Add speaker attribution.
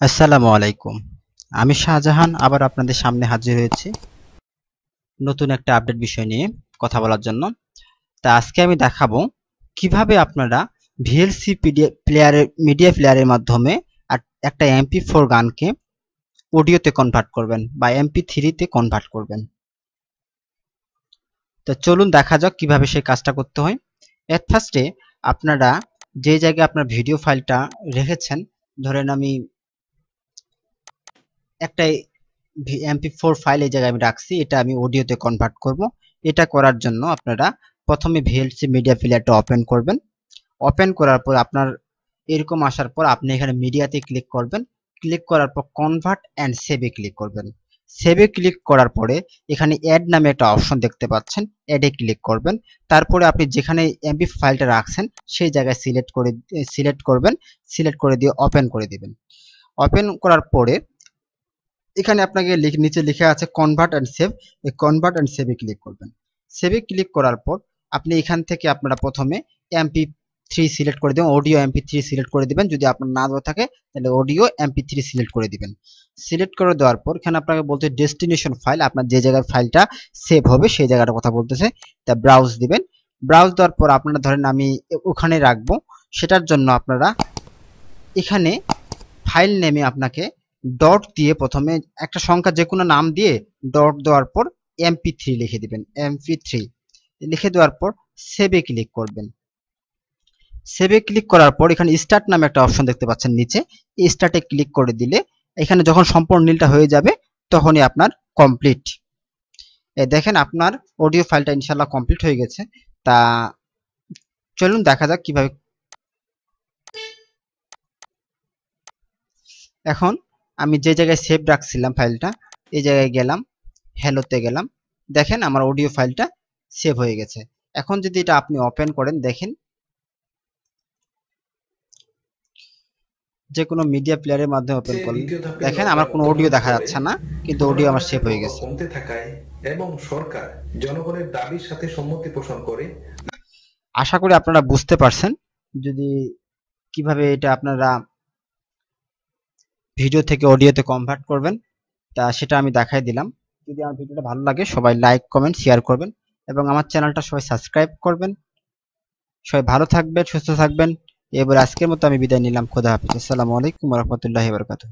Speaker 1: আসসালামু আলাইকুম। আমি শাহজাহান, আবার আপনাদের সামনে হাজির হয়েছি নতুন একটা আপডেট বিষয় নিয়ে কথা বলার জন্য। তা আজকে আমি দেখাবো কীভাবে আপনারা ভিএলসি প্লেয়ারের, মিডিয়া প্লেয়ারের মাধ্যমে এক- একটা এমপি ফোর গানকে অডিওতে কনভার্ট করবেন বা এমপি থ্রিতে কনভার্ট করবেন। তো চলুন দেখা যাক কীভাবে সেই কাজটা করতে হয়। এট ফার্স্টে আপনারা যে জায়গায় আপনার ভিডিও ফাইলটা রেখেছেন, ধরেন আমি একটা এমপি ফোর ফাইল এই জায়গায় আমি রাখছি, এটা আমি অডিওতে কনভার্ট করব। এটা করার জন্য আপনারা প্রথমে ভিএলসি মিডিয়া প্লেয়ারটা ওপেন করবেন। ওপেন করার পর আপনার এরকম আসার পর আপনি এখানে মিডিয়াতে ক্লিক করবেন। ক্লিক করার পর কনভার্ট অ্যান্ড সেভে ক্লিক করবেন। সেভে ক্লিক করার পরে এখানে অ্যাড নামে একটা অপশন দেখতে পাচ্ছেন অ্যাডে ক্লিক করবেন। তারপরে আপনি যেখানে এমপি ফাইলটা রাখছেন, সেই জায়গায় সিলেক্ট করে সিলেক্ট করবেন। সিলেক্ট করে দিয়ে ওপেন করে দিবেন। ওপেন করার পরে এখানে আপনাকে নিচে লিখে আছে কনভার্ট অ্যান্ড সেভ এই কনভার্ট অ্যান্ড সেভে ক্লিক করবেন। সেভে ক্লিক করার পর আপনি এখান থেকে আপনারা প্রথমে এমপি থ্রি সিলেক্ট করে দেবেন অডিও এমপি থ্রি সিলেক্ট করে দিবেন। যদি আপনার না দেওয়া থাকে, তাহলে অডিও এমপি থ্রি সিলেক্ট করে দিবেন। সিলেক্ট করে দেওয়ার পর এখানে আপনাকে বলতে ডেস্টিনেশন ফাইল আপনার যে জায়গায় ফাইলটা সেভ হবে, সেই জায়গাটার কথা বলতেছে। তা ব্রাউজ দিবেন। ব্রাউজ দেওয়ার পর আপনারা ধরেন আমি ওখানে রাখব। সেটার জন্য আপনারা এখানে ফাইল নেমে আপনাকে ডট দিয়ে প্রথমে একটা সংখ্যা যে কোনো নাম দিয়ে ডট দেওয়ার পর এমপি থ্রি লিখে দিবেন এমপি থ্রি লিখে দেওয়ার পর সেভে ক্লিক করবেন। সেভে ক্লিক করার পর এখানে স্টার্ট নামে একটা অপশন দেখতে পাচ্ছেন নিচে স্টার্টে ক্লিক করে দিলে এখানে যখন সম্পূর্ণ নীলটা হয়ে যাবে তখনই আপনার কমপ্লিট দেখেন আপনার অডিও ফাইলটা ইনশাল্লাহ কমপ্লিট হয়ে গেছে। তা চলুন দেখা যাক কীভাবে এখন আমি যে জায়গায় সেভ রাখছিলাম ফাইলটা এই জায়গায় গেলাম হ্যালোতে গেলাম। দেখেন আমার অডিও ফাইলটা সেভ হয়ে গেছে। এখন যদি এটা আপনি ওপেন করেন দেখেন। যে কোনো মিডিয়া প্লেয়ারের মাধ্যমে ওপেন করলেন। দেখেন আমার কোনো অডিও দেখা যাচ্ছে না কিন্তু অডিও আমার সেভ হয়ে গেছে।
Speaker 2: কমতে থাকায় এবং সরকার জনগণের দাবির সাথে সম্মতি পোষণ করে।
Speaker 1: আশা করি আপনারা বুঝতে পারছেন। যদি কীভাবে এটা আপনারা ভিডিও থেকে অডিওতে কনভার্ট করবেন, তা সেটা আমি দেখাই দিলাম। যদি আমার ভিডিওটা ভালো লাগে, সবাই লাইক কমেন্ট শেয়ার করবেন এবং আমার চ্যানেলটা সবাই সাবস্ক্রাইব করবেন। সবাই ভালো থাকবেন, সুস্থ থাকবেন। এবার আজকের মতো আমি বিদায় নিলাম। খোদা হাফিজ। আসসালামু আলাইকুম রহমতুল্লাহ বারকাতুহ।